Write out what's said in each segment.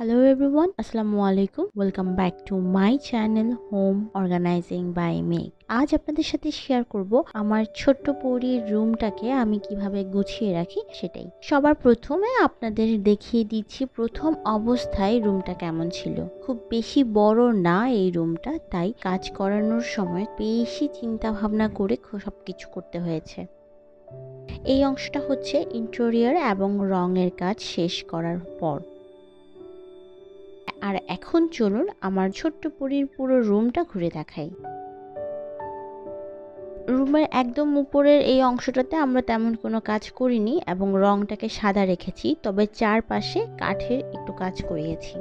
Hello everyone, Assalamu alaikum. Welcome back to my channel Home Organizing by Meg. আজ আপনাদের সাথে share করব আমার ছোট্ট পরির রুমটাকে আমি কীভাবে গুছিয়ে রাখি সেটাই সবার প্রথমে আপনাদের দেখিয়ে দিচ্ছি প্রথম অবস্থায় রুমটা কেমন ছিল খুব বেশি বড় না এই রুমটা তাই কাজ করানোর সময় বেশি চিন্তা ভাবনা করে সব কিছু করতে হয়েছে এই অংশটা হচ্ছে ইন্টেরিয়র এবং রঙের কাজ শেষ করার পর আর এখন চলুন আমার ছোট্ট পরীর পুরো রুমটা ঘুরে দেখাই। রুমের একদম উপরের এই অংশটাতে আমরা তেমন কোনো কাজ করিনি এবং রংটাকে সাদা রেখেছি, তবে চারপাশে কাঠের একটু কাজ করিয়েছি।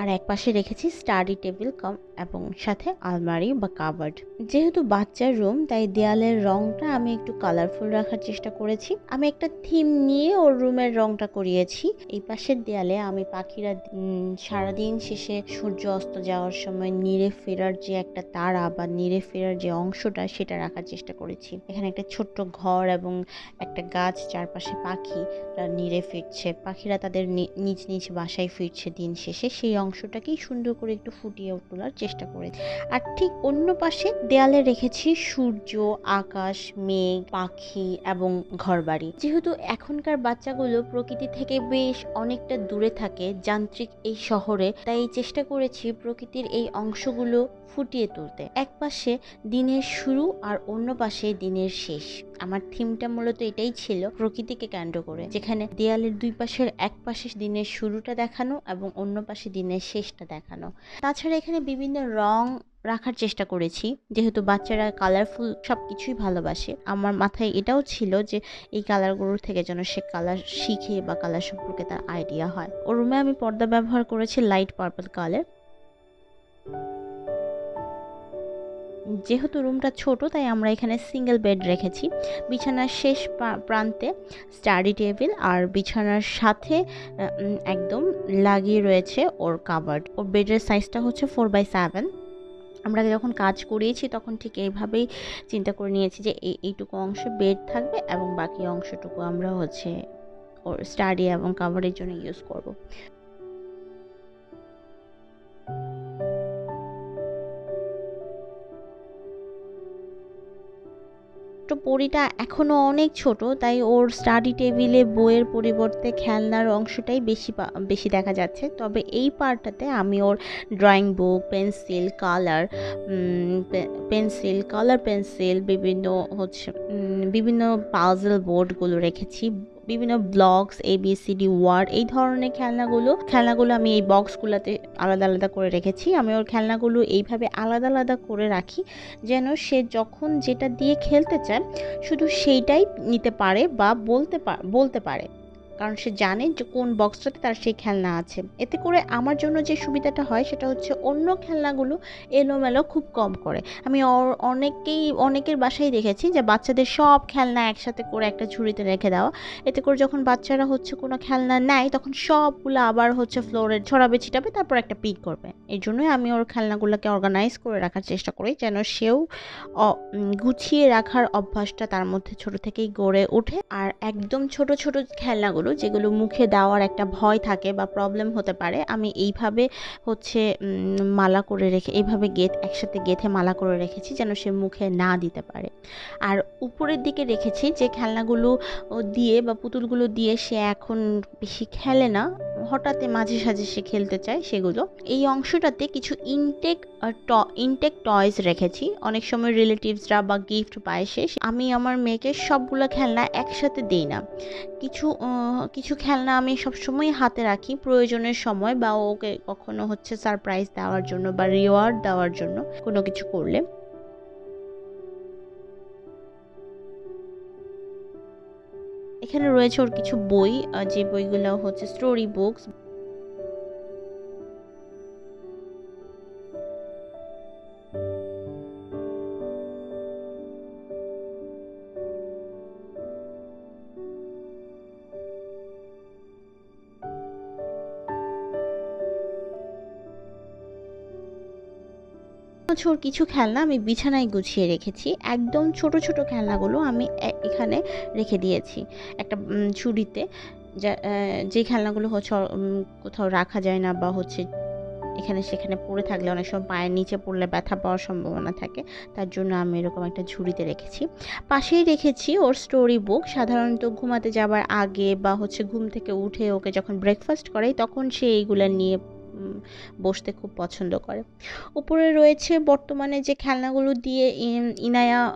আর এক পাশে রেখেছি স্টাডি টেবিল, কম, এবং সাথে আলমারি বা কাবার্ড। যেহেতু বাচ্চার রুম, তাই দেয়ালের রংটা আমি একটু কালারফুল রাখার চেষ্টা করেছি। আমি একটা থিম নিয়ে ওর রুমের রংটা করিয়েছি। এই পাশের দেয়ালে আমি পাখিরা সারাদিন শেষে সূর্য অস্ত যাওয়ার সময় নিরে ফেরার যে একটা তারা বা নিড়ে ফেরার যে অংশটা, সেটা রাখার চেষ্টা করেছি। এখানে একটা ছোট্ট ঘর এবং একটা গাছ, চারপাশে পাখি নিড়ে ফিরছে। পাখিরা তাদের নিজ নিজ বাসায় ফিরছে দিন শেষে। সেই অংশটাকেই সুন্দর করে একটু ফুটিয়ে তোলার চেষ্টা করেছি। আর ঠিক অন্য পাশে দেয়ালে রেখেছি সূর্য, আকাশ, মেঘ, পাখি এবং ঘরবাড়ি। যেহেতু এখনকার বাচ্চাগুলো প্রকৃতি থেকে বেশ অনেকটা দূরে থাকে যান্ত্রিক এই শহরে, তাই চেষ্টা করেছি প্রকৃতির এই অংশগুলো ফুটিয়ে তুলতে। এক পাশে দিনের শুরু আর অন্য পাশে দিনের শেষ। আমার থিমটা মূলত এটাই ছিল প্রকৃতিকে কেন্দ্র করে, যেখানে দেয়ালের দুই পাশের এক পাশে দিনের শুরুটা দেখানো এবং অন্য পাশে দিনের শেষটা দেখানো। তাছাড়া এখানে বিভিন্ন রং রাখার চেষ্টা করেছি, যেহেতু বাচ্চারা কালারফুল সব কিছুই ভালোবাসে। আমার মাথায় এটাও ছিল যে এই কালারগুলোর থেকে যেন সে কালার শিখে বা কালার সম্পর্কে তার আইডিয়া হয়। ও রুমে আমি পর্দা ব্যবহার করেছি লাইট পার্পল কালার যেহেতু রুমটা ছোট, তাই আমরা এখানে সিঙ্গেল বেড রেখেছি। বিছানার শেষ প্রান্তে স্টাডি টেবিল আর বিছানার সাথে একদম লাগিয়ে রয়েছে ওর কাবার্ড ওর বেডের সাইজটা হচ্ছে ফোর বাই সেভেন আমরা যখন কাজ করিয়েছি, তখন ঠিক এইভাবেই চিন্তা করে নিয়েছি যে এই, এইটুকু অংশে বেড থাকবে এবং বাকি অংশটুকু আমরা হচ্ছে ওর স্টাডি এবং কাভারের জন্য ইউজ করব। পরিটা এখনও অনেক ছোট, তাই ওর স্টাডি টেবিলে বইয়ের পরিবর্তে খেলনার অংশটাই বেশি বেশি দেখা যাচ্ছে। তবে এই পার্টটাতে আমি ওর drawing book pencil colour pencil colour pencil বিভিন্ন হচ্ছে বিভিন্ন পাজল বোর্ডগুলো রেখেছি। বিভিন্ন ব্লগস এবিসিডি ওয়ার্ড এই ধরনের খেলনাগুলো খেলনাগুলো আমি এই বক্সগুলোতে আলাদা আলাদা করে রেখেছি। আমি ওর খেলনাগুলো এইভাবে আলাদা আলাদা করে রাখি, যেন সে যখন যেটা দিয়ে খেলতে চায়, শুধু সেইটাই নিতে পারে বা বলতে বলতে পারে। কারণ সে জানে যে কোন বক্সটাতে তার সেই খেলনা আছে। এতে করে আমার জন্য যে সুবিধাটা হয় সেটা হচ্ছে অন্য খেলনাগুলো এলোমেলো খুব কম করে। আমি অনেকেই অনেকের বাসায় দেখেছি যে বাচ্চাদের সব খেলনা একসাথে করে একটা ঝুড়িতে রেখে দেওয়া। এতে করে যখন বাচ্চারা হচ্ছে কোনো খেলনা নেয় তখন সবগুলো আবার হচ্ছে ফ্লোরে ছড়াবে, ছিটাবে, তারপর একটা পিক করবে। এই জন্যই আমি ওর খেলনাগুলোকে অর্গানাইজ করে রাখার চেষ্টা করি যেন সেও গুছিয়ে রাখার অভ্যাসটা তার মধ্যে ছোট থেকেই গড়ে ওঠে। আর একদম ছোট ছোট খেলনাগুলো যেগুলো মুখে দেওয়ার একটা ভয় থাকে বা প্রবলেম হতে পারে, আমি এইভাবে হচ্ছে মালা করে রেখে, এইভাবে গেথ, একসাথে গেথে মালা করে রেখেছি যেন সে মুখে না দিতে পারে। আর উপরের দিকে রেখেছি যে খেলনাগুলো দিয়ে বা পুতুলগুলো দিয়ে সে এখন বেশি খেলে না। হঠাৎ মাঝে সাঝে সে খেলতে চায় সেগুলো। এই অংশটাতে কিছু ইনটেক ইনটেক টয়েস রেখেছি। অনেক সময় রিলেটিভসরা বা গিফট পায় সে। আমি আমার মেয়েকে সবগুলো খেলনা একসাথে দিই না। কিছু কিছু খেলনা আমি সবসময় হাতে রাখি প্রয়োজনের সময় বা ওকে কখনো হচ্ছে সারপ্রাইজ দেওয়ার জন্য বা রিওয়ার্ড দেওয়ার জন্য কোনো কিছু করলে। এখানে রয়েছে ওর কিছু বই যে বইগুলো হচ্ছে স্টোরি বুকস হচ্ছে ওর কিছু খেলনা আমি বিছানায় গুছিয়ে রেখেছি। একদম ছোট ছোট খেলনাগুলো আমি এখানে রেখে দিয়েছি। একটা ঝুড়িতে যা খেলনাগুলো হচ্ছে কোথাও রাখা যায় না বা হচ্ছে এখানে সেখানে পড়ে থাকলে অনেক সময় পায়ের নিচে পড়লে ব্যথা পাওয়ার সম্ভাবনা থাকে, তার জন্য আমি এরকম একটা ঝুড়িতে রেখেছি। পাশেই রেখেছি ওর স্টোরি বুক সাধারণত ঘুমাতে যাবার আগে বা হচ্ছে ঘুম থেকে উঠে ওকে যখন ব্রেকফাস্ট করাই, তখন সে এইগুলো নিয়ে বসতে খুব পছন্দ করে। উপরে রয়েছে বর্তমানে যে খেলনাগুলো দিয়ে ইন- ইনায়া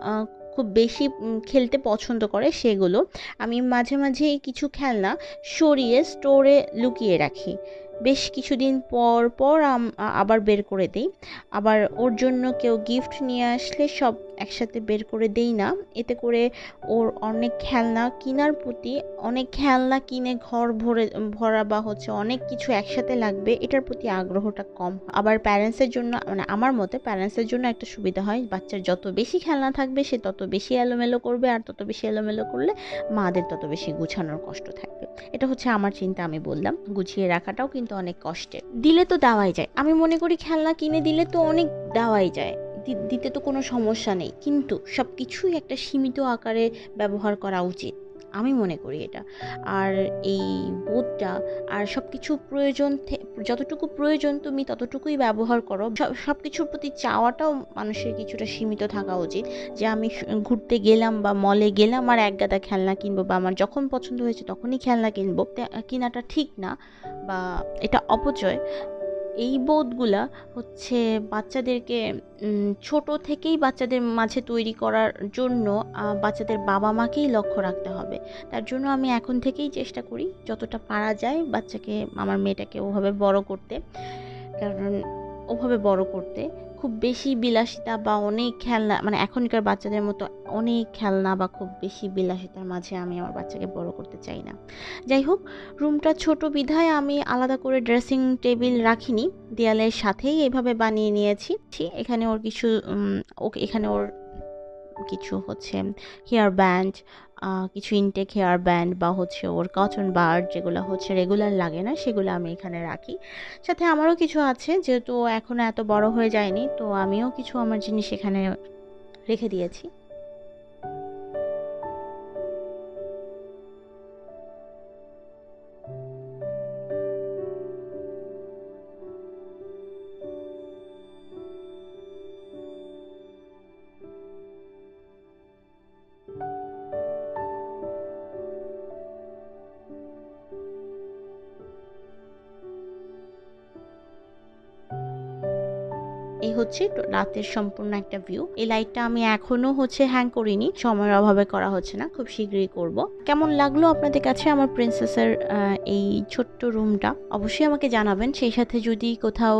খুব বেশি খেলতে পছন্দ করে সেগুলো। আমি মাঝে মাঝে কিছু খেলনা সরিয়ে স্টোরে লুকিয়ে রাখি। বেশ কিছুদিন পর পর আবার বের করে দিই। আবার ওর জন্য কেউ গিফট নিয়ে আসলে সব একসাথে বের করে দেই না। এতে করে ওর অনেক খেলনা কেনার প্রতি অনেক খেলনা কিনে ঘর ভরে, ভরা বা হচ্ছে অনেক কিছু একসাথে লাগবে, এটার প্রতি আগ্রহটা কম। আবার প্যারেন্টসের জন্য মানে আমার মতে প্যারেন্টসের জন্য একটা সুবিধা হয়, বাচ্চার যত বেশি খেলনা থাকবে সে তত বেশি এলোমেলো করবে, আর তত বেশি এলোমেলো করলে মাদের তত বেশি গুছানোর কষ্ট থাকবে। এটা হচ্ছে আমার চিন্তা, আমি বললাম। গুছিয়ে রাখাটাও কিন্তু অনেক কষ্টের। দিলে তো দেওয়াই যায়। আমি মনে করি খেলনা কিনে দিলে তো অনেক দেওয়াই যায়। দিতে তো কোনো সমস্যা নেই। কিন্তু সব কিছুই একটা সীমিত আকারে ব্যবহার করা উচিত। আমি মনে করি এটা। আর এই বোধটা আর সব কিছু প্রয়োজন যতটুকু প্রয়োজন তুমি ততটুকুই ব্যবহার করো। সব কিছুর প্রতি চাওয়াটাও মানুষের কিছুটা সীমিত থাকা উচিত। যে আমি ঘুরতে গেলাম বা মলে গেলাম আর এক গাদা খেলনা কিনবো বা আমার যখন পছন্দ হয়েছে তখনই খেলনা কিনবো। কেনাটা ঠিক না বা এটা অপচয়। এই বোধগুলা হচ্ছে বাচ্চাদেরকে ছোট থেকেই বাচ্চাদের মাঝে তৈরি করার জন্য বাচ্চাদের বাবা মাকেই লক্ষ্য রাখতে হবে। তার জন্য আমি এখন থেকেই চেষ্টা করি যতটা পারা যায় বাচ্চাকে, আমার মেয়েটাকে ওভাবে বড় করতে। কারণ ওভাবে বড় করতে খুব বেশি বিলাসিতা বা অনেক খেলনা মানে এখনকার বাচ্চাদের মতো অনেক খেলনা বা খুব বেশি বিলাসিতার মাঝে আমি আমার বাচ্চাকে বড় করতে চাই না। যাই হোক, রুমটা ছোট বিধায় আমি আলাদা করে ড্রেসিং টেবিল রাখিনি, দেয়ালের সাথেই এভাবে বানিয়ে নিয়েছি। এখানে ওর কিছু ওকে, এখানে ওর কিছু হচ্ছে হেয়ার ব্যান্ড কিছু ইনটেক হেয়ার ব্যান্ড বা হচ্ছে ওর কটন বার যেগুলো হচ্ছে রেগুলার লাগে না, সেগুলো আমি এখানে রাখি। সাথে আমারও কিছু আছে, যেহেতু এখনও এত বড় হয়ে যায়নি, তো আমিও কিছু আমার জিনিস এখানে রেখে দিয়েছি। হচ্ছে রাতের সম্পূর্ণ একটা ভিউ এই লাইটটা আমি এখনও হচ্ছে হ্যাং করিনি, সময়ের অভাবে করা হচ্ছে না, খুব শীঘ্রই করব। কেমন লাগল আপনাদের কাছে আমার প্রিন্সেসের এই ছোট্ট রুমটা অবশ্যই আমাকে জানাবেন। সেই সাথে যদি কোথাও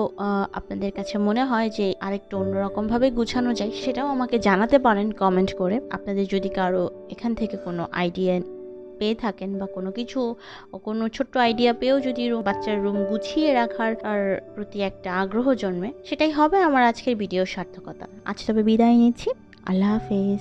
আপনাদের কাছে মনে হয় যে আরেকটু অন্যরকম ভাবে গুছানো যায়, সেটাও আমাকে জানাতে পারেন কমেন্ট করে। আপনাদের যদি কারও এখান থেকে কোনো আইডিয়া পেয়ে থাকেন বা কোনো কিছু, কোনো ছোট্ট আইডিয়া পেয়েও যদি বাচ্চার রুম গুছিয়ে রাখার প্রতি একটা আগ্রহ জন্মে, সেটাই হবে আমার আজকের ভিডিও সার্থকতা। আজ তবে বিদায় নিচ্ছি। আল্লাহ হাফেজ।